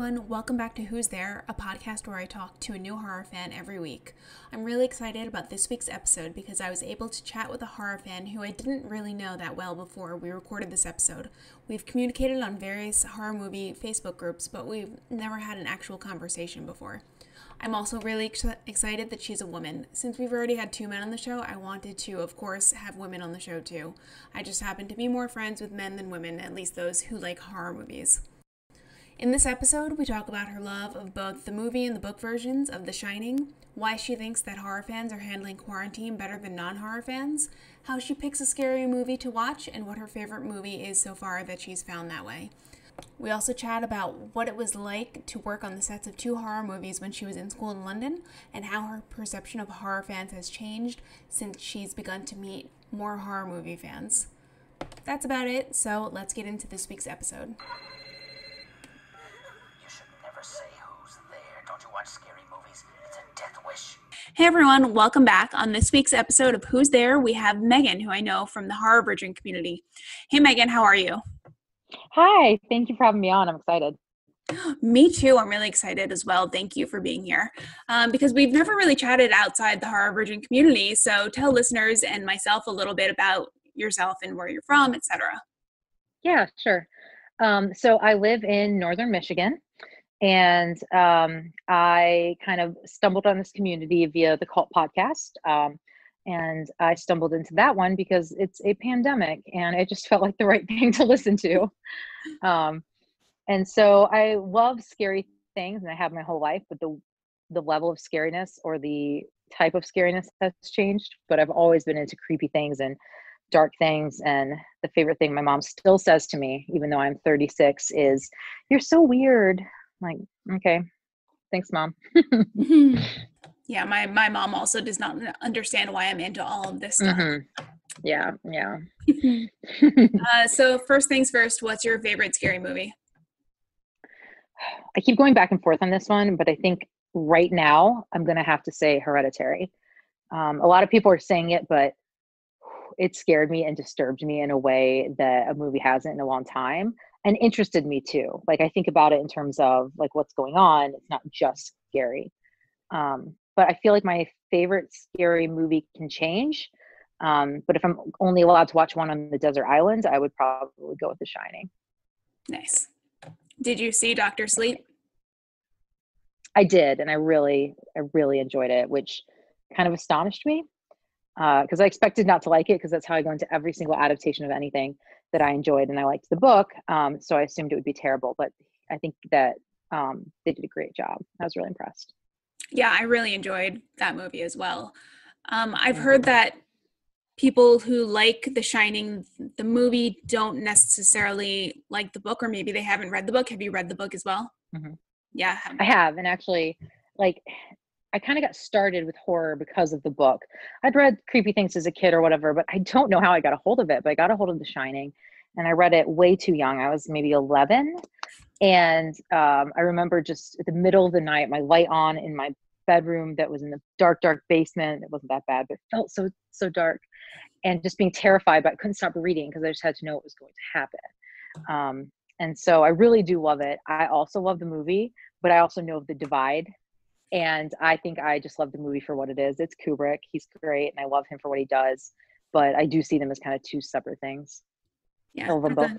everyone, welcome back to Who's There, a podcast where I talk to a new horror fan every week. I'm really excited about this week's episode because I was able to chat with a horror fan who I didn't really know that well before we recorded this episode. We've communicated on various horror movie Facebook groups, but we've never had an actual conversation before. I'm also really ex- excited that she's a woman. Since we've already had two men on the show, I wanted to, of course, have women on the show too. I just happen to be more friends with men than women, at least those who like horror movies. In this episode, we talk about her love of both the movie and the book versions of The Shining, why she thinks that horror fans are handling quarantine better than non horror fans, how she picks a scary movie to watch, and what her favorite movie is so far that she's found that way. We also chat about what it was like to work on the sets of two horror movies when she was in school in London, and how her perception of horror fans has changed since she's begun to meet more horror movie fans. That's about it, so let's get into this week's episode. Hey everyone, welcome back. On this week's episode of Who's There, we have Megan, who I know from the horror virgin community. Hey Megan, how are you? Hi, thank you for having me on. I'm excited. Me too. I'm really excited as well. Thank you for being here. Um, because we've never really chatted outside the horror virgin community. So tell listeners and myself a little bit about yourself and where you're from, etc. Yeah, sure. Um, so I live in northern Michigan and um, I kind of stumbled on this community via the Cult podcast. Um, and I stumbled into that one because it's a pandemic and it just felt like the right thing to listen to. Um, and so I love scary things and I have my whole life, but the the level of scariness or the type of scariness has changed. But I've always been into creepy things and dark things. And the favorite thing my mom still says to me, even though I'm 36, is, You're so weird like okay thanks mom. Yeah my my mom also does not understand why i'm into all of this stuff. Mm-hmm. yeah yeah. Uh, so first things first what's your favorite scary movie? I keep going back and forth on this one but i think right now i'm gonna have to say hereditary. Um, a lot of people are saying it but it scared me and disturbed me in a way that a movie hasn't in a long time and interested me too. Like I think about it in terms of like what's going on. It's not just scary. Um, but I feel like my favorite scary movie can change. Um, but if I'm only allowed to watch one on the desert island, I would probably go with The Shining. Nice. Did you see Doctor Sleep? I did, and I really, I really enjoyed it, which kind of astonished me because uh, I expected not to like it because that's how I go into every single adaptation of anything that I enjoyed and I liked the book. Um, so I assumed it would be terrible, but I think that um, they did a great job. I was really impressed. Yeah, I really enjoyed that movie as well. Um, I've heard that people who like The Shining, the movie, don't necessarily like the book, or maybe they haven't read the book. Have you read the book as well? Mm-hmm. Yeah, I have, and actually, like I kind of got started with horror because of the book. I'd read creepy things as a kid or whatever, but I don't know how I got a hold of it. But I got a hold of The Shining, and I read it way too young. I was maybe 11, and um, I remember just at the middle of the night, my light on in my bedroom that was in the dark, dark basement. It wasn't that bad, but it felt so so dark, and just being terrified. But I couldn't stop reading because I just had to know what was going to happen. Um, and so I really do love it. I also love the movie, but I also know of the divide and I think I just love the movie for what it is. It's Kubrick. He's great, and I love him for what he does. But I do see them as kind of two separate things. Yeah, that's,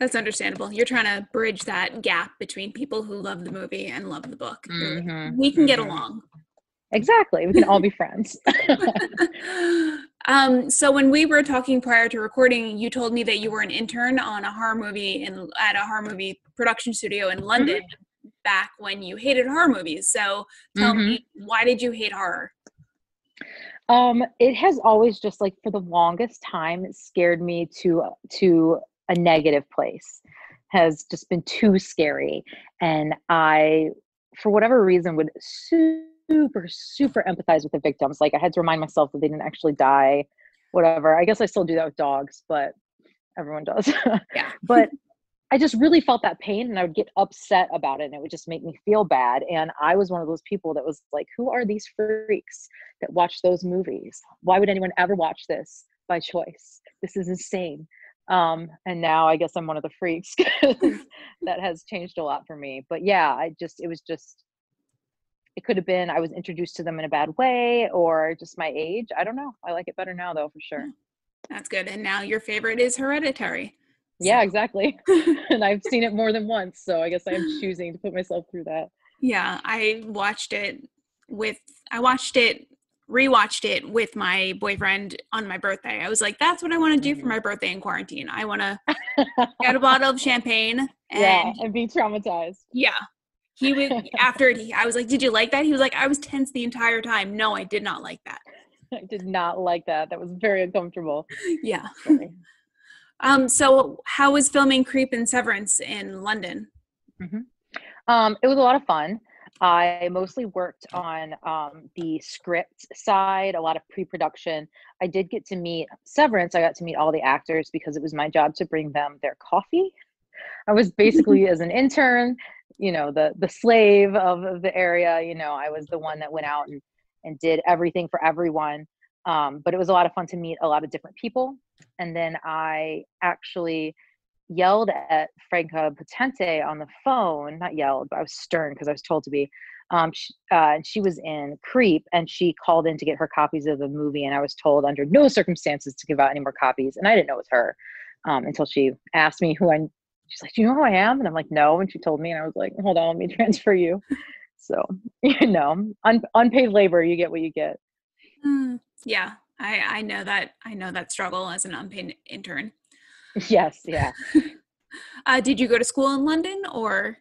that's, understandable. You're trying to bridge that gap between people who love the movie and love the book. Mm-hmm. We can get mm-hmm. along. Exactly. We can all be friends. um, so when we were talking prior to recording, you told me that you were an intern on a horror movie in at a horror movie production studio in London. Mm-hmm back when you hated horror movies. So tell mm-hmm. me, why did you hate horror? Um, it has always just like for the longest time scared me to to a negative place. Has just been too scary, and I, for whatever reason, would super super empathize with the victims. Like I had to remind myself that they didn't actually die. Whatever. I guess I still do that with dogs, but everyone does. Yeah. but I just really felt that pain and I would get upset about it and it would just make me feel bad. And I was one of those people that was like, who are these freaks that watch those movies? Why would anyone ever watch this by choice? This is insane. Um, and now I guess I'm one of the freaks. that has changed a lot for me. But yeah, I just it was just it could have been I was introduced to them in a bad way or just my age. I don't know. I like it better now though for sure. That's good. And now your favorite is Hereditary. Yeah, exactly. and I've seen it more than once, so I guess I'm choosing to put myself through that. Yeah, I watched it with I watched it rewatched it with my boyfriend on my birthday. I was like, that's what I want to do for mm-hmm. my birthday in quarantine. I want to get a bottle of champagne and, yeah, and be traumatized. Yeah. He would after he, I was like, "Did you like that?" He was like, "I was tense the entire time." No, I did not like that. I did not like that. That was very uncomfortable. Yeah. Um. So, how was filming Creep and Severance in London? Mm-hmm. Um, it was a lot of fun. I mostly worked on um, the script side, a lot of pre-production. I did get to meet Severance. I got to meet all the actors because it was my job to bring them their coffee. I was basically as an intern, you know, the the slave of, of the area. You know, I was the one that went out and and did everything for everyone. Um, but it was a lot of fun to meet a lot of different people. And then I actually yelled at Franka Potente on the phone, not yelled, but I was stern because I was told to be. Um, she, uh, she was in Creep and she called in to get her copies of the movie. And I was told under no circumstances to give out any more copies. And I didn't know it was her um, until she asked me who I, she's like, Do you know who I am? And I'm like, No. And she told me, and I was like, Hold on, let me transfer you. So, you know, un- unpaid labor, you get what you get. Mm, yeah, I, I know that. I know that struggle as an unpaid intern. Yes, yeah. uh, did you go to school in London or?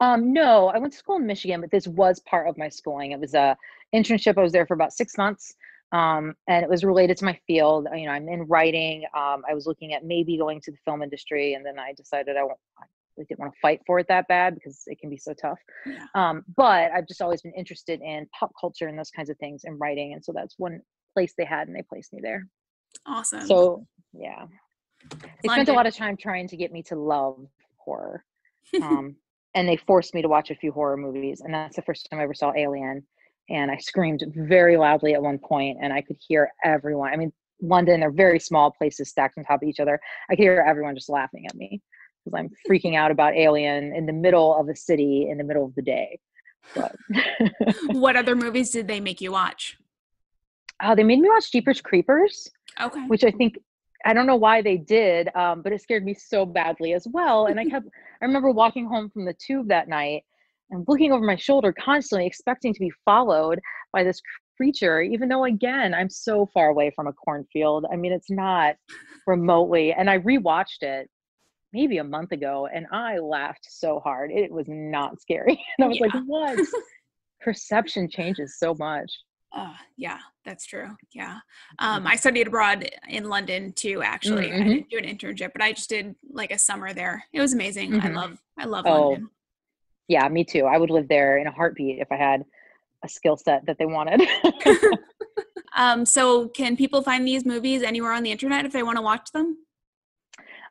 Um, no, I went to school in Michigan, but this was part of my schooling. It was a internship. I was there for about six months. Um, and it was related to my field. You know, I'm in writing. Um, I was looking at maybe going to the film industry, and then I decided I, won't, I didn't want to fight for it that bad because it can be so tough. Yeah. Um, but I've just always been interested in pop culture and those kinds of things and writing, and so that's one place they had, and they placed me there. Awesome. So yeah, they spent a lot of time trying to get me to love horror. Um, and they forced me to watch a few horror movies. And that's the first time I ever saw Alien. And I screamed very loudly at one point, and I could hear everyone. I mean, London, they're very small places stacked on top of each other. I could hear everyone just laughing at me because I'm freaking out about Alien in the middle of a city in the middle of the day. But what other movies did they make you watch? Oh, they made me watch Jeepers Creepers. Okay. Which I think I don't know why they did, um, but it scared me so badly as well. And I kept, I remember walking home from the tube that night and looking over my shoulder constantly, expecting to be followed by this creature, even though, again, I'm so far away from a cornfield. I mean, it's not remotely. And I rewatched it maybe a month ago and I laughed so hard. It was not scary. And I was yeah. like, what? Perception changes so much. Uh, yeah, that's true. Yeah. Um, mm-hmm. I studied abroad in London too, actually. Mm-hmm. I didn't do an internship, but I just did like a summer there. It was amazing. Mm-hmm. I love, I love oh, London. Yeah, me too. I would live there in a heartbeat if I had a skill set that they wanted. um, so can people find these movies anywhere on the internet if they want to watch them?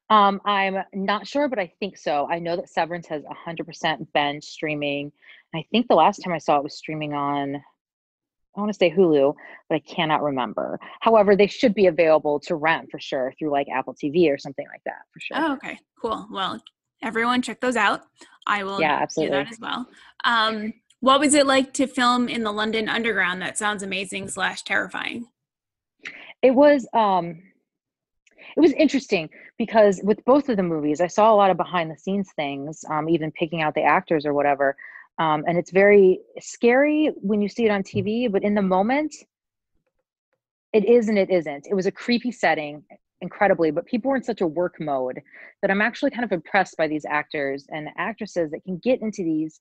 Um, I'm not sure, but I think so. I know that Severance has 100% been streaming. I think the last time I saw it was streaming on I want to say Hulu, but I cannot remember. However, they should be available to rent for sure through like Apple TV or something like that for sure. Oh, okay, cool. Well, everyone check those out. I will yeah, absolutely. do that as well. Um, what was it like to film in the London Underground? That sounds amazing slash terrifying. It was um it was interesting because with both of the movies, I saw a lot of behind the scenes things, um, even picking out the actors or whatever. Um, and it's very scary when you see it on TV, but in the moment, it is and it isn't. It was a creepy setting, incredibly, but people were in such a work mode that I'm actually kind of impressed by these actors and actresses that can get into these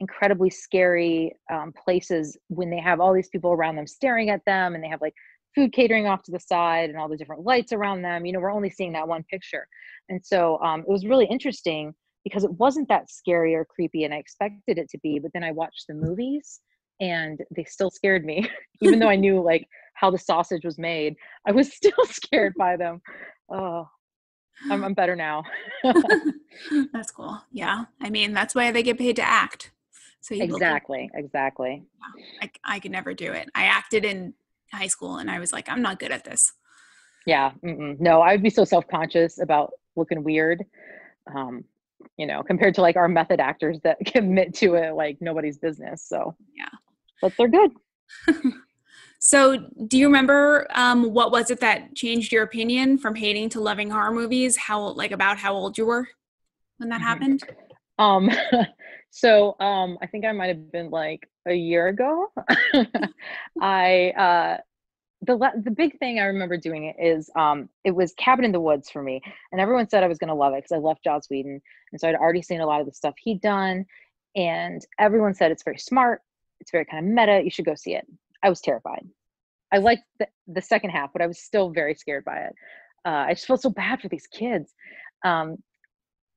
incredibly scary um, places when they have all these people around them staring at them and they have like food catering off to the side and all the different lights around them. You know, we're only seeing that one picture. And so um, it was really interesting because it wasn't that scary or creepy and I expected it to be, but then I watched the movies and they still scared me even though I knew like how the sausage was made. I was still scared by them. Oh, I'm, I'm better now. that's cool. Yeah. I mean, that's why they get paid to act. So exactly, exactly. I, I could never do it. I acted in high school and I was like, I'm not good at this. Yeah. Mm-mm. No, I would be so self conscious about looking weird. Um, you know, compared to like our method actors that commit to it like nobody's business. So yeah, but they're good. so, do you remember um, what was it that changed your opinion from hating to loving horror movies? How like about how old you were when that mm-hmm. happened? Um, so um, I think I might have been like a year ago. I uh, the the big thing I remember doing it is um it was Cabin in the Woods for me, and everyone said I was gonna love it because I left Joss Whedon, and so I'd already seen a lot of the stuff he'd done, and everyone said it's very smart, it's very kind of meta, you should go see it. I was terrified. I liked the, the second half, but I was still very scared by it. Uh, I just felt so bad for these kids. Um,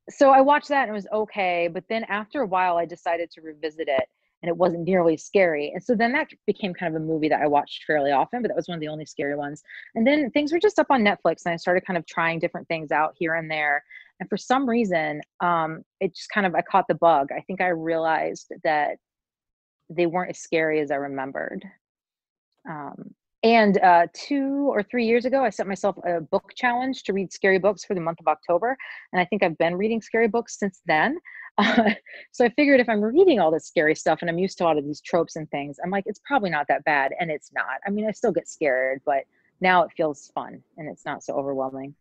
so I watched that and it was okay, but then after a while, I decided to revisit it and it wasn't nearly scary. And so then that became kind of a movie that I watched fairly often, but that was one of the only scary ones. And then things were just up on Netflix and I started kind of trying different things out here and there. And for some reason, um, it just kind of, I caught the bug. I think I realized that they weren't as scary as I remembered. Um, and uh, two or three years ago, I set myself a book challenge to read scary books for the month of October. And I think I've been reading scary books since then. Uh, so I figured if I'm reading all this scary stuff and I'm used to a lot of these tropes and things, I'm like, it's probably not that bad. And it's not. I mean, I still get scared, but now it feels fun and it's not so overwhelming.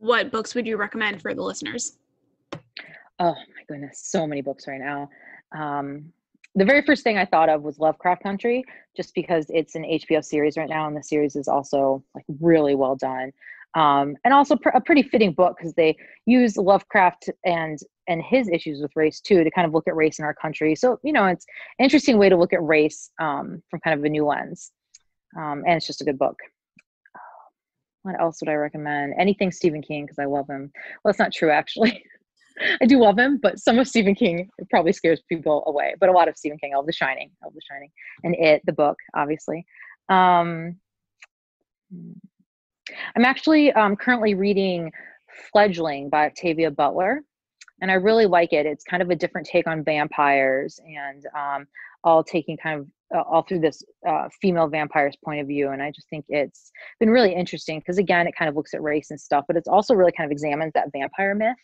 What books would you recommend for the listeners? Oh my goodness, so many books right now. Um, the very first thing I thought of was Lovecraft Country, just because it's an HBO series right now, and the series is also like really well done, um, and also pr- a pretty fitting book because they use Lovecraft and and his issues with race too to kind of look at race in our country. So you know, it's an interesting way to look at race um, from kind of a new lens, um, and it's just a good book. What else would I recommend? Anything Stephen King because I love him. Well, that's not true actually. I do love him, but some of Stephen King probably scares people away. But a lot of Stephen King, love The Shining, love The Shining, and It, the book, obviously. Um, I'm actually um, currently reading Fledgling by Octavia Butler, and I really like it. It's kind of a different take on vampires, and um, all taking kind of uh, all through this uh, female vampire's point of view. And I just think it's been really interesting because again, it kind of looks at race and stuff, but it's also really kind of examines that vampire myth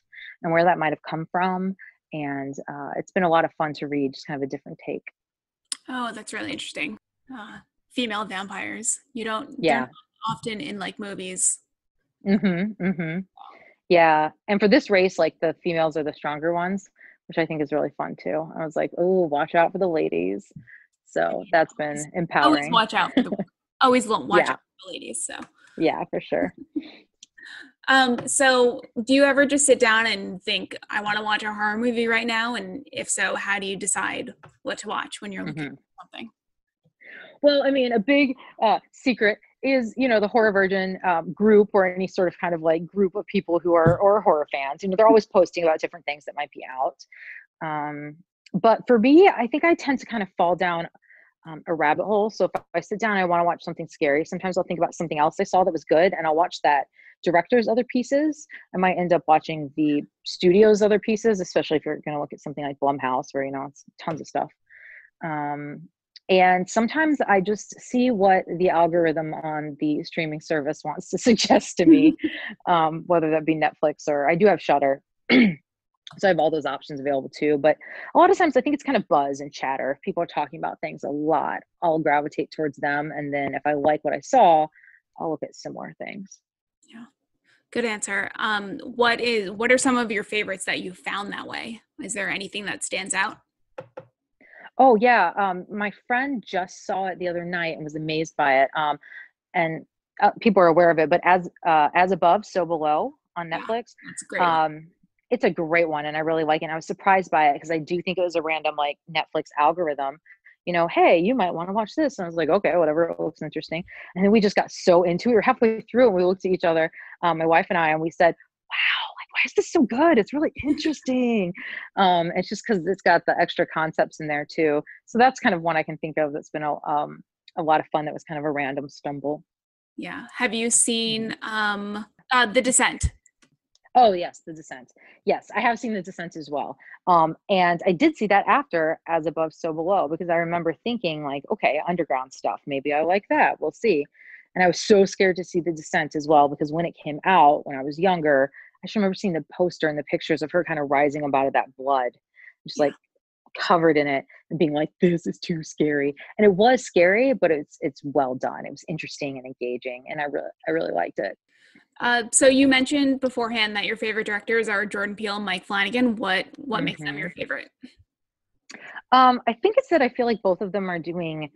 and where that might have come from. And uh, it's been a lot of fun to read, just kind of a different take. Oh, that's really interesting. Uh, female vampires. You don't, yeah, often in like movies. Mm-hmm. Mm-hmm. Yeah, and for this race, like the females are the stronger ones, which I think is really fun too. I was like, oh, watch out for the ladies. So that's been empowering. Always watch out for the always watch yeah. out for the ladies. So yeah, for sure. Um, so do you ever just sit down and think, I want to watch a horror movie right now? And if so, how do you decide what to watch when you're looking mm-hmm. for something? Well, I mean, a big uh, secret is, you know, the horror virgin um, group or any sort of kind of like group of people who are or horror fans. You know, they're always posting about different things that might be out. Um, but for me, I think I tend to kind of fall down um, a rabbit hole. So if I sit down, I want to watch something scary. Sometimes I'll think about something else I saw that was good, and I'll watch that director's other pieces. I might end up watching the studio's other pieces, especially if you're going to look at something like Blumhouse, where you know it's tons of stuff. Um, and sometimes I just see what the algorithm on the streaming service wants to suggest to me, um, whether that be Netflix or I do have Shudder. so I have all those options available too. But a lot of times I think it's kind of buzz and chatter. If people are talking about things a lot, I'll gravitate towards them. And then if I like what I saw, I'll look at similar things. Yeah. Good answer. Um, what is what are some of your favorites that you found that way? Is there anything that stands out? Oh yeah. Um, my friend just saw it the other night and was amazed by it. Um, and uh, people are aware of it, but as uh, as above, so below on Netflix. Yeah, that's great. Um, it's a great one and I really like it. And I was surprised by it because I do think it was a random like Netflix algorithm. You know, hey, you might want to watch this. And I was like, okay, whatever. It looks interesting. And then we just got so into it. We were halfway through and we looked at each other, um, my wife and I, and we said, wow, like, why is this so good? It's really interesting. Um, it's just because it's got the extra concepts in there too. So that's kind of one I can think of that's been a, um, a lot of fun. That was kind of a random stumble. Yeah. Have you seen um, uh, The Descent? Oh yes, The Descent. Yes, I have seen The Descent as well. Um, and I did see that after As Above, So Below because I remember thinking like, okay, underground stuff. Maybe I like that. We'll see. And I was so scared to see The Descent as well because when it came out when I was younger, I just remember seeing the poster and the pictures of her kind of rising up out of that blood, just yeah. like covered in it and being like, "This is too scary." And it was scary, but it's it's well done. It was interesting and engaging, and I really I really liked it. Uh, so you mentioned beforehand that your favorite directors are Jordan Peele and Mike Flanagan. What what mm-hmm. makes them your mm-hmm. favorite? Um, I think it's that I feel like both of them are doing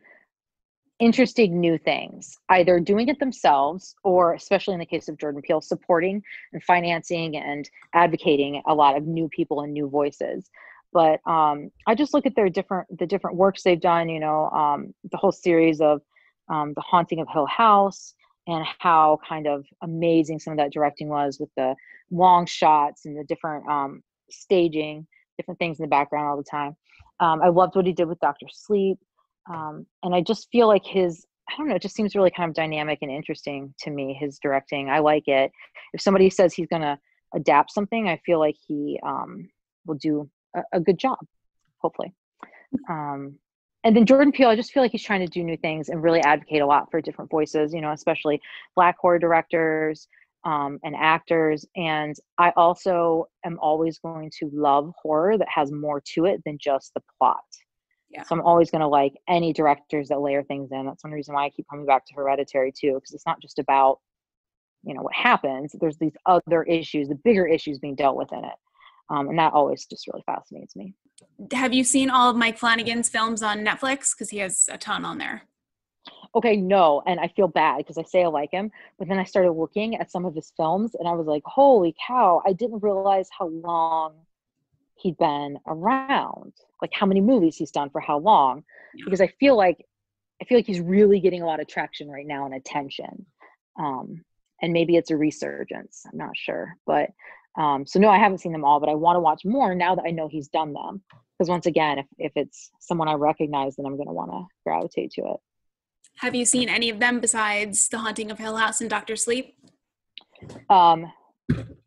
interesting new things, either doing it themselves or, especially in the case of Jordan Peele, supporting and financing and advocating a lot of new people and new voices. But um, I just look at their different the different works they've done. You know, um, the whole series of um, the Haunting of Hill House and how kind of amazing some of that directing was with the long shots and the different um, staging, different things in the background all the time. Um, I loved what he did with Doctor Sleep. Um, and I just feel like his, I don't know, it just seems really kind of dynamic and interesting to me, his directing. I like it. If somebody says he's going to adapt something, I feel like he um, will do a, a, good job, hopefully. Um, and then Jordan Peele, I just feel like he's trying to do new things and really advocate a lot for different voices, you know, especially black horror directors um, and actors. And I also am always going to love horror that has more to it than just the plot. Yeah. So I'm always going to like any directors that layer things in. That's one reason why I keep coming back to Hereditary too, because it's not just about, you know, what happens. There's these other issues, the bigger issues being dealt with in it. Um, and that always just really fascinates me. Have you seen all of Mike Flanagan's films on Netflix? Because he has a ton on there. Okay, no, and I feel bad because I say I like him, but then I started looking at some of his films and I was like, holy cow, I didn't realize how long he'd been around, like how many movies he's done for how long. Yeah. Because I feel like I feel like he's really getting a lot of traction right now and attention. Um, and maybe it's a resurgence. I'm not sure, but um, so no, I haven't seen them all, but I want to watch more now that I know he's done them. Because once again, if if it's someone I recognize, then I'm going to want to gravitate to it. Have you seen any of them besides The Haunting of Hill House and Doctor Sleep? Um,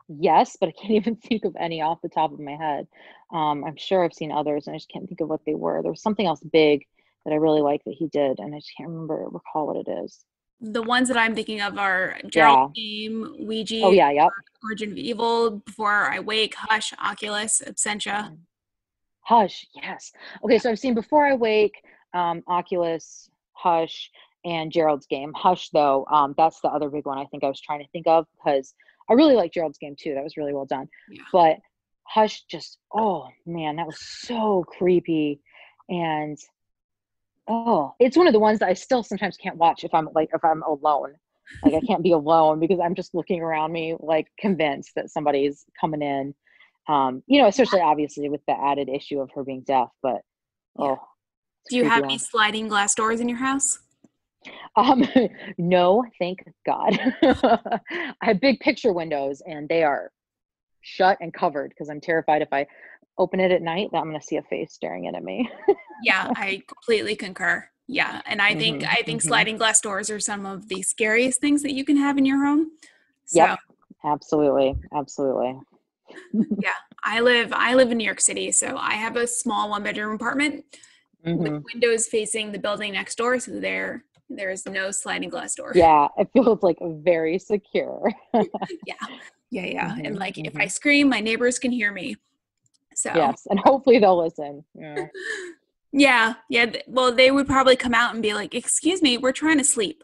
yes, but I can't even think of any off the top of my head. Um, I'm sure I've seen others, and I just can't think of what they were. There was something else big that I really liked that he did, and I just can't remember recall what it is the ones that I'm thinking of are Gerald yeah. Game, Ouija, oh yeah, yep. Origin of Evil, Before I Wake, Hush, Oculus, Absentia. Hush, yes. Okay, so I've seen Before I Wake, um, Oculus, Hush, and Gerald's Game. Hush, though, um, that's the other big one I think I was trying to think of because I really like Gerald's Game too. That was really well done. Yeah. But Hush, just oh man, that was so creepy, and oh it's one of the ones that i still sometimes can't watch if i'm like if i'm alone. Like i can't be alone because i'm just looking around me like convinced that somebody's coming in. Um you know especially obviously with the added issue of her being deaf but oh do you have any sliding glass doors in your house? Um no thank god. I have big picture windows and they are shut and covered because i'm terrified if i open it at night that i'm going to see a face staring in at me. Yeah i completely concur. Yeah and i think mm-hmm, i think mm-hmm. sliding glass doors are some of the scariest things that you can have in your home. So yep, absolutely absolutely. Yeah i live i live in new york city so i have a small one bedroom apartment mm-hmm. with windows facing the building next door so there there is no sliding glass door. Yeah it feels like very secure. Yeah yeah yeah and mm-hmm, like if i mm-hmm. scream my neighbors can hear me so yes, and hopefully they'll listen. Yeah. yeah, yeah. Well, they would probably come out and be like, "Excuse me, we're trying to sleep."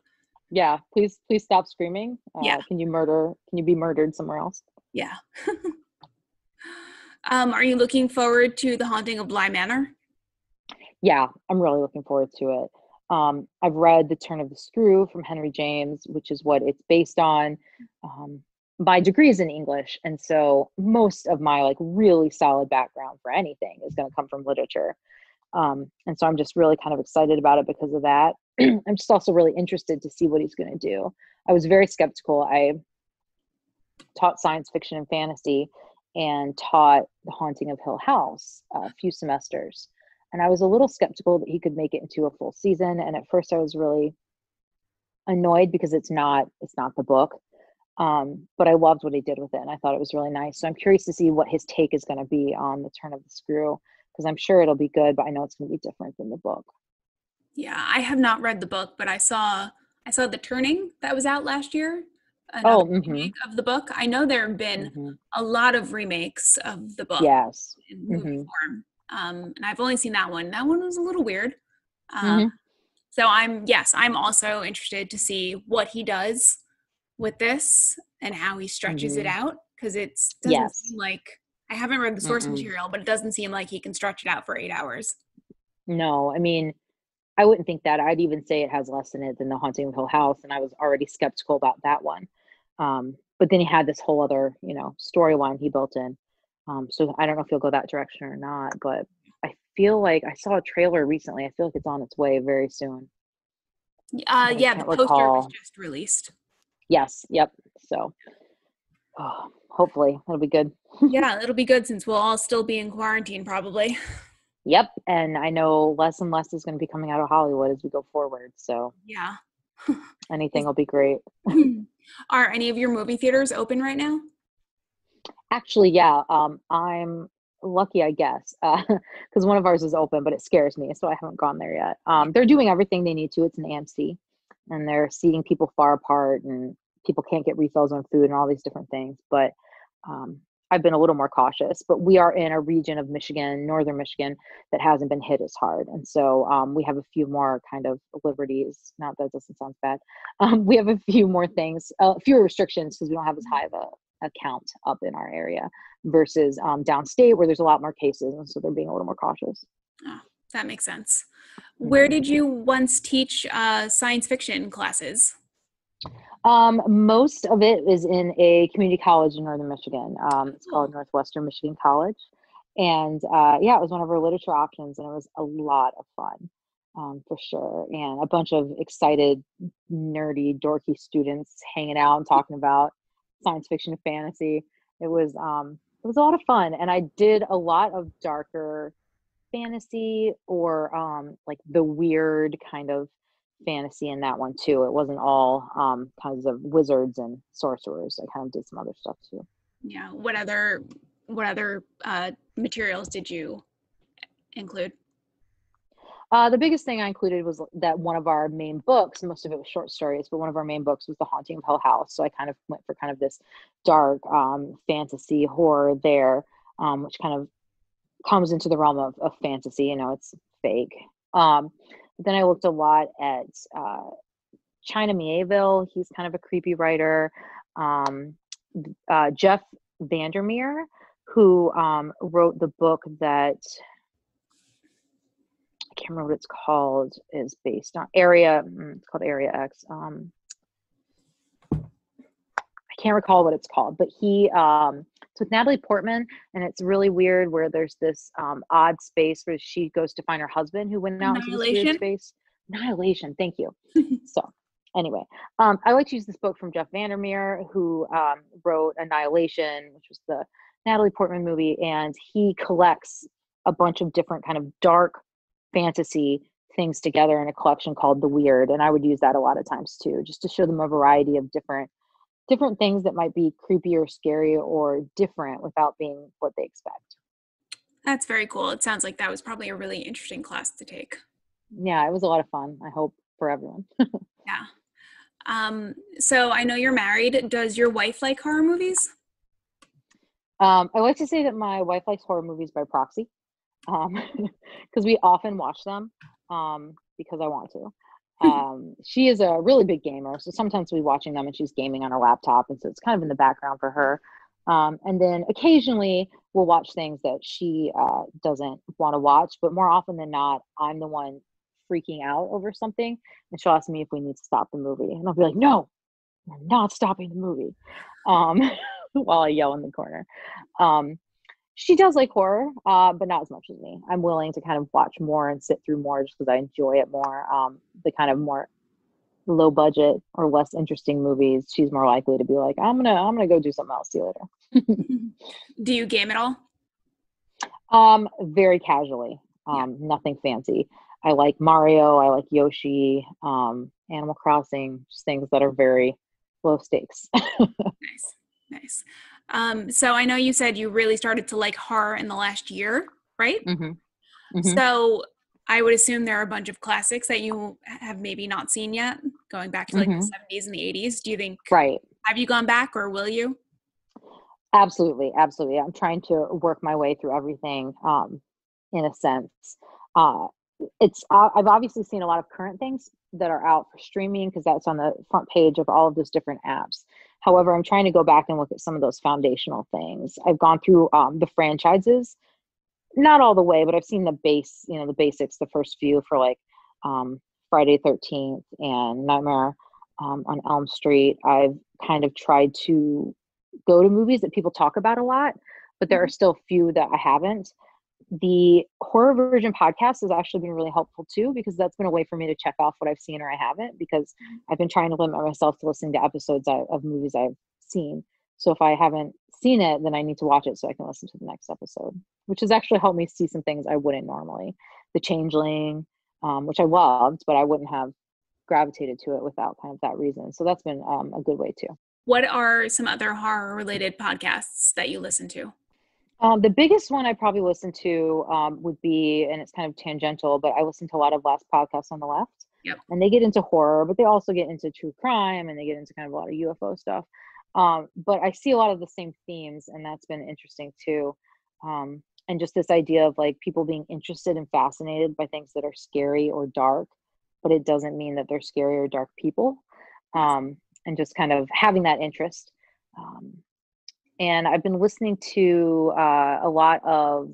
Yeah, please, please stop screaming. Uh, yeah. Can you murder? Can you be murdered somewhere else? Yeah. um, are you looking forward to the haunting of Bly Manor? Yeah, I'm really looking forward to it. Um, I've read The Turn of the Screw from Henry James, which is what it's based on. Um, my degrees in English. And so most of my like really solid background for anything is going to come from literature. Um, and so I'm just really kind of excited about it because of that. I'm just also really interested to see what he's going to do. I was very skeptical. I taught science fiction and fantasy and taught The Haunting of Hill House a few semesters. And I was a little skeptical that he could make it into a full season. And at first I was really annoyed because it's not it's not the book um, but I loved what he did with it, and I thought it was really nice. So I'm curious to see what his take is going to be on the turn of the screw, because I'm sure it'll be good, but I know it's going to be different than the book. Yeah, I have not read the book, but I saw I saw The Turning that was out last year. Oh, mhm. remake of the book. I know there have been Mhm. a lot of remakes of the book Yes. in movie Mhm. form. Um, and I've only seen that one. That one was a little weird. Um. So I'm yes, I'm also interested to see what he does with this and how he stretches it Mhm. out because it's doesn't Yes. seem like I haven't read the source Mm-mm. material, but it doesn't seem like he can stretch it out for eight hours. No, I mean, I wouldn't think that. I'd even say it has less in it than The Haunting of Hill House, and I was already skeptical about that one. Um, but then he had this whole other, you know, storyline he built in. Um, so I don't know if he'll go that direction or not, but I feel like I saw a trailer recently. I feel like it's on its way very soon. Uh, yeah, the poster was just released. Yes, yep. So oh, hopefully it'll be good. yeah, it'll be good since we'll all still be in quarantine probably. Yep. And I know less and less is going to be coming out of Hollywood as we go forward. So Yeah. anything will be great. Are any of your movie theaters open right now? Actually, yeah, um, I'm lucky, I guess, because one of ours is open, but it scares me, so I haven't gone there yet. Um, they're doing everything they need to. It's an AMC, and they're seating people far apart, and people can't get refills on food and all these different things. But um, I've been a little more cautious. But we are in a region of Michigan, northern Michigan, that hasn't been hit as hard, and so um, we have a few more kind of liberties. Not that doesn't sound bad. Um, we have a few more things, uh, fewer restrictions because we don't have as high of a account up in our area versus um, downstate where there's a lot more cases and so they're being a little more cautious That makes sense. Where did you once teach uh, science fiction classes? um, most of it is in a community college in northern michigan. Um, it's called northwestern michigan college. And uh, yeah it was one of our literature options and it was a lot of fun um, for sure. And a bunch of excited nerdy dorky students hanging out and talking about science fiction and fantasy. It was um, it was a lot of fun and i did a lot of darker fantasy or um like the weird kind of fantasy in that one too it wasn't all um kinds of wizards and sorcerers i kind of did some other stuff too Yeah. What other what other uh, materials did you include? uh the biggest thing i included was that one of our main books most of it was short stories but one of our main books was the haunting of hill house so i kind of went for kind of this dark um fantasy horror there um which kind of comes into the realm of, of fantasy you know it's fake um but then i looked a lot at uh china mieville. He's kind of a creepy writer. Um uh jeff vandermeer who um wrote the book that i can't remember what it's called is based on area mm, it's called area x um i can't recall what it's called but he um it's with Natalie Portman, and it's really weird where there's this um, odd space where she goes to find her husband who went out into this space. Annihilation. Thank you. so, anyway, um, I like to use this book from Jeff Vandermeer, who um, wrote Annihilation, which was the Natalie Portman movie, and he collects a bunch of different kind of dark fantasy things together in a collection called The Weird, and I would use that a lot of times too, just to show them a variety of different different things that might be creepy or scary or different without being what they expect. That's very cool. It sounds like that was probably a really interesting class to take. Yeah, it was a lot of fun. I hope for everyone. Yeah. Um, so I know you're married. Does your wife like horror movies? um, I like to say that my wife likes horror movies by proxy because we often watch them um, because I want to. Um, she is a really big gamer, so sometimes we watching them and she's gaming on her laptop, and so it's kind of in the background for her. Um, and then occasionally we'll watch things that she uh, doesn't want to watch, but more often than not, I'm the one freaking out over something, and she'll ask me if we need to stop the movie, and I'll be like, "No, we're not stopping the movie," um, while I yell in the corner. Um, she does like horror, uh, but not as much as me. I'm willing to kind of watch more and sit through more just because I enjoy it more. Um, the kind of more low budget or less interesting movies, she's more likely to be like, "I'm gonna, I'm gonna go do something else. See you later." Do you game at all? Um, very casually. Yeah. Um, nothing fancy. I like Mario. I like Yoshi. Um, Animal Crossing. Just things that are very low stakes. Nice, nice. Um, so I know you said you really started to like horror in the last year, right? hmm Mhm. So I would assume there are a bunch of classics that you have maybe not seen yet going back to like Mhm. the 70s and the 80s. Do you think Right. have you gone back or will you? Absolutely, absolutely. I'm trying to work my way through everything, um, in a sense. Uh, it's uh, I've obviously seen a lot of current things that are out for streaming because that's on the front page of all of those different apps. However, I'm trying to go back and look at some of those foundational things. I've gone through um, the franchises, not all the way, but I've seen the base, you know, the basics, the first few for like um, Friday Thirteenth and Nightmare um, on Elm Street. I've kind of tried to go to movies that people talk about a lot, but there are still few that I haven't. The horror virgin podcast has actually been really helpful too because that's been a way for me to check off what I've seen or I haven't because I've been trying to limit myself to listening to episodes of movies I've seen. So if I haven't seen it, then I need to watch it so I can listen to the next episode, which has actually helped me see some things I wouldn't normally. The Changeling, um, which I loved, but I wouldn't have gravitated to it without kind of that reason. So that's been um, a good way too. What are some other horror related podcasts that you listen to? Um, the biggest one I probably listen to um, would be, and it's kind of tangential, but I listen to a lot of Last Podcasts on the Left. Yep. And they get into horror, but they also get into true crime and they get into kind of a lot of UFO stuff. Um, but I see a lot of the same themes, and that's been interesting too. Um, and just this idea of like people being interested and fascinated by things that are scary or dark, but it doesn't mean that they're scary or dark people. Um, and just kind of having that interest. Um, and I've been listening to uh, a lot of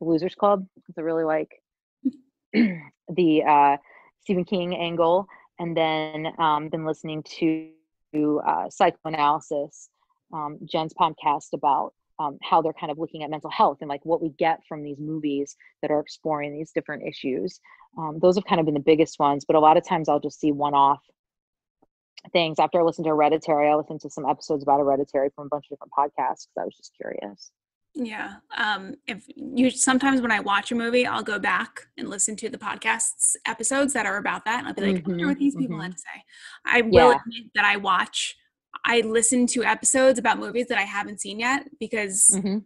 the Losers Club because I really like the uh, Stephen King angle, and then um, been listening to uh, psychoanalysis, um, Jen's podcast about um, how they're kind of looking at mental health and like what we get from these movies that are exploring these different issues. Um, those have kind of been the biggest ones, but a lot of times I'll just see one-off things after I listened to Hereditary. I listened to some episodes about Hereditary from a bunch of different podcasts because I was just curious. Yeah. Um, if you sometimes when I watch a movie, I'll go back and listen to the podcasts episodes that are about that, and I'll be like, I wonder what Mhm, these people mhm. had to say. I will Yeah. admit that I watch, I listen to episodes about movies that I haven't seen yet because hmm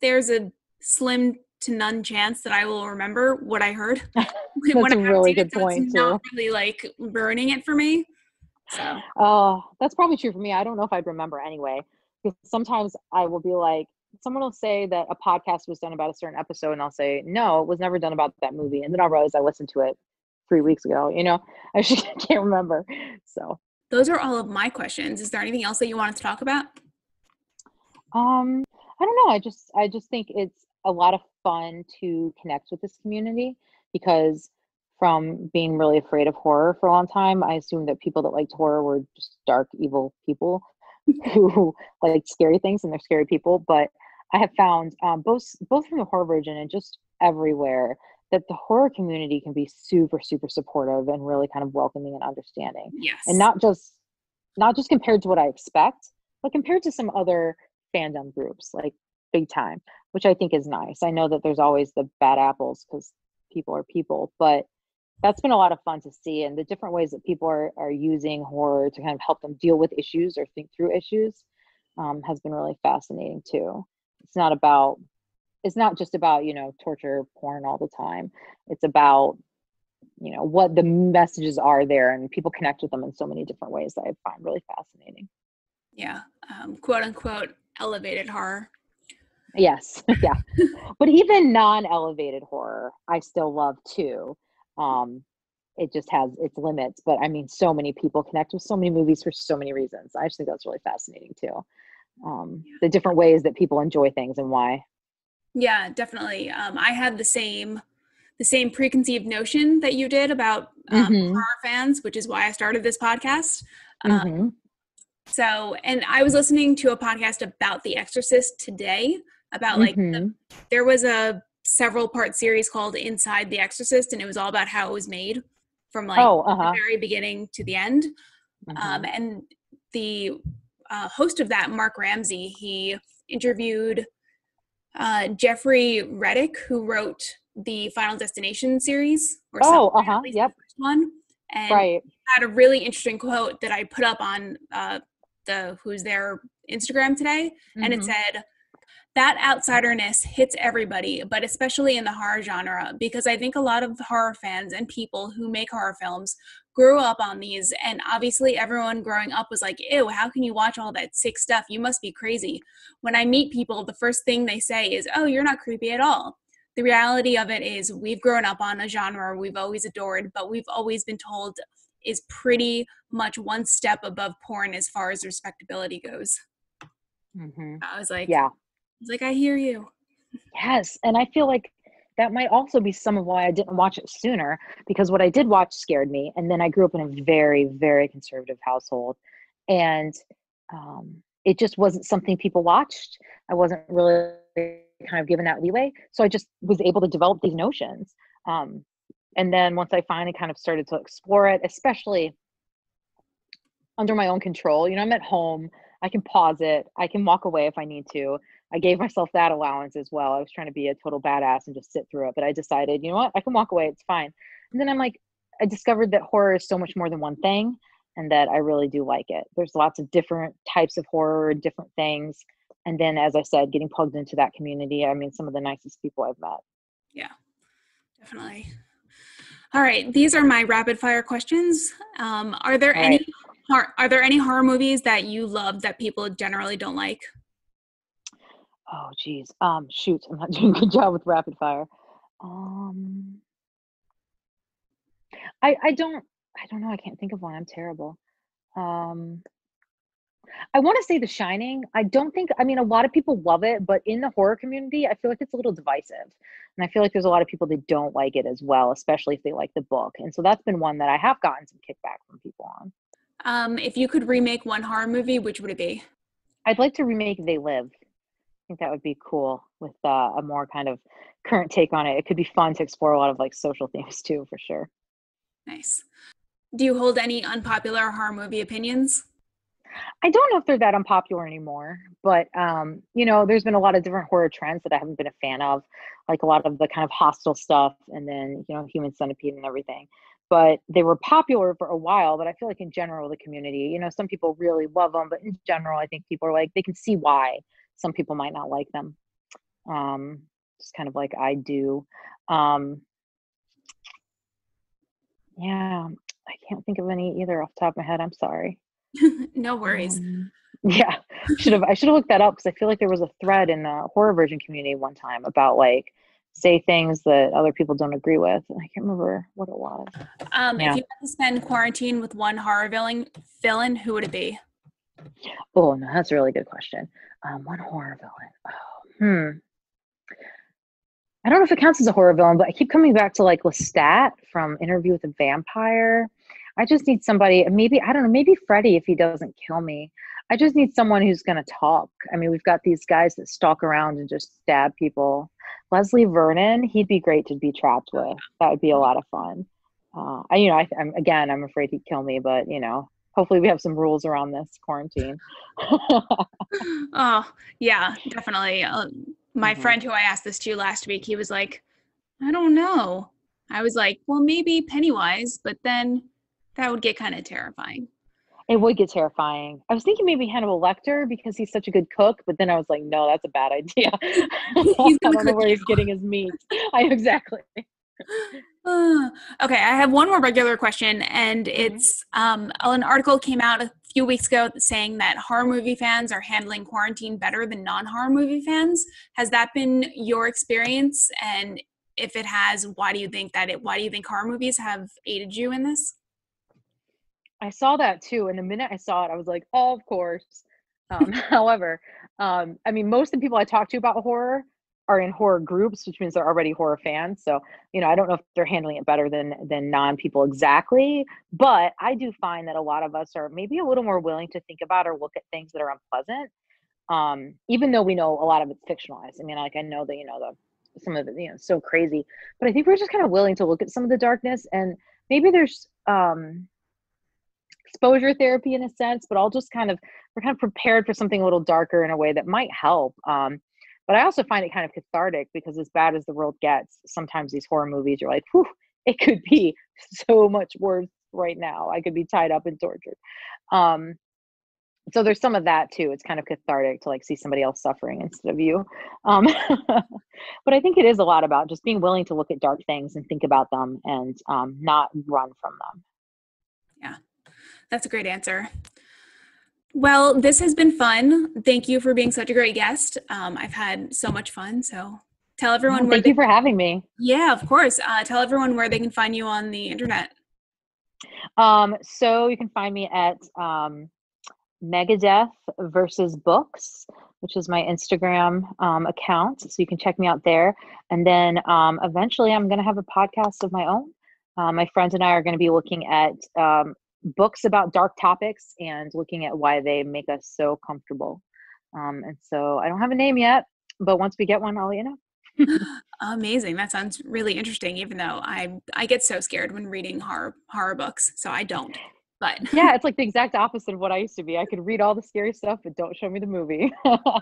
there's a slim to none chance that I will remember what I heard. That's when I a really seen it, good so it's point, Not really like burning it for me. So Oh, that's probably true for me. I don't know if I'd remember anyway. Because sometimes I will be like, someone will say that a podcast was done about a certain episode, and I'll say, no, it was never done about that movie. And then I'll realize I listened to it three weeks ago. You know, I just can't remember. So, those are all of my questions. Is there anything else that you wanted to talk about? um, I don't know. I just, I just think it's a lot of fun to connect with this community because from being really afraid of horror for a long time, I assumed that people that liked horror were just dark, evil people who like scary things and they're scary people. But I have found um, both both from the horror virgin and just everywhere that the horror community can be super super supportive and really kind of welcoming and understanding, Yes. and not just not just compared to what I expect, but compared to some other fandom groups like big time, which I think is nice. I know that there's always the bad apples because people are people, but that's been a lot of fun to see and the different ways that people are, are using horror to kind of help them deal with issues or think through issues um, has been really fascinating too it's not about it's not just about you know torture porn all the time it's about you know what the messages are there and people connect with them in so many different ways that i find really fascinating yeah. Um, quote unquote elevated horror. yes yeah but even non-elevated horror i still love too um it just has its limits but i mean so many people connect with so many movies for so many reasons i just think that's really fascinating too um the different ways that people enjoy things and why Yeah, definitely. Um, I had the same the same preconceived notion that you did about um, Mhm. horror fans, which is why I started this podcast. Um, Mhm. So, and I was listening to a podcast about The Exorcist today about like the, Mhm. there was a several part series called Inside the Exorcist, and it was all about how it was made from like oh uh-huh the very beginning to the end. Mhm. Um, and the uh, host of that, Mark Ramsey, he interviewed uh, Jeffrey Reddick, who wrote the Final Destination series. Or Oh, something, uh-huh, yep. One. And right had a really interesting quote that I put up on uh, the Who's There Instagram today. And it Mhm. said, that outsiderness hits everybody, but especially in the horror genre, because I think a lot of horror fans and people who make horror films grew up on these. And obviously, everyone growing up was like, ew, how can you watch all that sick stuff? You must be crazy. When I meet people, the first thing they say is, oh, you're not creepy at all. The reality of it is, we've grown up on a genre we've always adored, but we've always been told is pretty much one step above porn as far as respectability goes. Mm-hmm. I was like, yeah, was like, I hear you. Yes. And I feel like that might also be some of why I didn't watch it sooner because what I did watch scared me. And then I grew up in a very, very conservative household. And um, it just wasn't something people watched. I wasn't really kind of given that leeway. So I just was able to develop these notions. Um, and then once I finally kind of started to explore it, especially under my own control, you know, I'm at home, I can pause it, I can walk away if I need to. I gave myself that allowance as well. I was trying to be a total badass and just sit through it, but I decided, you know what, I can walk away. It's fine. And then I'm like, I discovered that horror is so much more than one thing and that I really do like it. There's lots of different types of horror, and different things. And then, as I said, getting plugged into that community, I mean, some of the nicest people I've met. Yeah, definitely. All right, these are my rapid fire questions. Um, are there All any right. are there any horror movies that you love that people generally don't like? Oh, geez. Um, shoot, I'm not doing a good job with rapid fire. Um, I I don't I don't know. I can't think of one. I'm terrible. Um, I want to say The Shining. I don't think. I mean, a lot of people love it, but in the horror community, I feel like it's a little divisive, and I feel like there's a lot of people that don't like it as well, especially if they like the book. And so that's been one that I have gotten some kickback from people on. Um, if you could remake one horror movie, which would it be? I'd like to remake They Live think that would be cool with uh, a more kind of current take on it. It could be fun to explore a lot of like social themes too, for sure. Nice. Do you hold any unpopular horror movie opinions? I don't know if they're that unpopular anymore, but um, you know, there's been a lot of different horror trends that I haven't been a fan of, like a lot of the kind of Hostel stuff, and then you know, Human Centipede and everything. But they were popular for a while. But I feel like in general, the community, you know, some people really love them, but in general, I think people are like they can see why some people might not like them. Um just kind of like i do. Um yeah i can't think of any either off the top of my head i'm sorry. No worries. Um, yeah should have i should have looked that up because i feel like there was a thread in the horror virgin community one time about like say things that other people don't agree with i can't remember what it was. Um yeah. if you had to spend quarantine with one horror villain villain who would it be oh no that's a really good question um, one horror villain. Oh, hmm. I don't know if it counts as a horror villain, but I keep coming back to like Lestat from Interview with a Vampire. I just need somebody, maybe, I don't know, maybe Freddy if he doesn't kill me. I just need someone who's going to talk. I mean, we've got these guys that stalk around and just stab people. Leslie Vernon, he'd be great to be trapped with. That would be a lot of fun. Uh, I, you know, I, I'm again, I'm afraid he'd kill me, but you know, hopefully we have some rules around this quarantine. oh, yeah, definitely. Uh, my mm-hmm. friend who I asked this to last week, he was like, I don't know. I was like, well, maybe Pennywise, but then that would get kind of terrifying. It would get terrifying. I was thinking maybe Hannibal Lecter because he's such a good cook, but then I was like, no, that's a bad idea. I don't know where you. he's getting his meat. I exactly. Okay, I have one more regular question, and mm-hmm. it's um, an article came out a few weeks ago saying that horror movie fans are handling quarantine better than non horror movie fans. Has that been your experience? And if it has, why do you think that it? Why do you think horror movies have aided you in this? I saw that too, and the minute I saw it, I was like, "Oh, of course." Um, however, um, I mean, most of the people I talk to about horror are in horror groups, which means they're already horror fans. So, you know, I don't know if they're handling it better than than non people exactly, but I do find that a lot of us are maybe a little more willing to think about or look at things that are unpleasant. Um, even though we know a lot of it's fictionalized. I mean, like I know that you know the some of the you know so crazy, but I think we're just kind of willing to look at some of the darkness and maybe there's um exposure therapy in a sense, but I'll just kind of we're kind of prepared for something a little darker in a way that might help. Um, but I also find it kind of cathartic because as bad as the world gets, sometimes these horror movies you're like, whew, it could be so much worse right now. I could be tied up and tortured. Um, so there's some of that too. It's kind of cathartic to like see somebody else suffering instead of you. Um, but I think it is a lot about just being willing to look at dark things and think about them and um, not run from them. Yeah, that's a great answer. Well, this has been fun. Thank you for being such a great guest. Um, I've had so much fun. So tell everyone. Well, thank you for having me. Yeah, of course. Uh, tell everyone where they can find you on the internet. Um, so you can find me at um, Megadeath versus Books, which is my Instagram um, account. So you can check me out there. And then um, eventually, I'm going to have a podcast of my own. Uh, my friends and I are going to be looking at um, books about dark topics and looking at why they make us so comfortable. Um, and so I don't have a name yet, but once we get one, I'll let you know. Amazing. That sounds really interesting, even though I I get so scared when reading horror horror books. So I don't. But yeah, it's like the exact opposite of what I used to be. I could read all the scary stuff, but don't show me the movie. all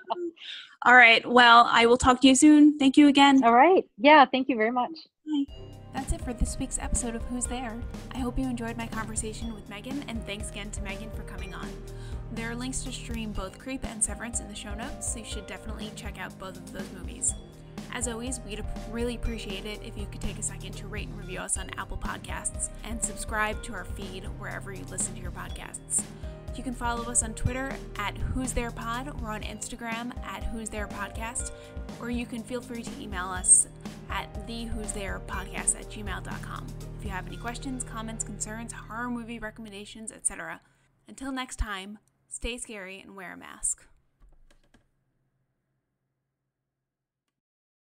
right. Well, I will talk to you soon. Thank you again. All right. Yeah, thank you very much. Bye. That's it for this week's episode of Who's There. I hope you enjoyed my conversation with Megan, and thanks again to Megan for coming on. There are links to stream both Creep and Severance in the show notes, so you should definitely check out both of those movies. As always, we'd really appreciate it if you could take a second to rate and review us on Apple Podcasts and subscribe to our feed wherever you listen to your podcasts. You can follow us on Twitter at Who's There Pod or on Instagram at Who's There Podcast, or you can feel free to email us at the Who's There Podcast at gmail.com if you have any questions, comments, concerns, horror movie recommendations, etc. Until next time, stay scary and wear a mask.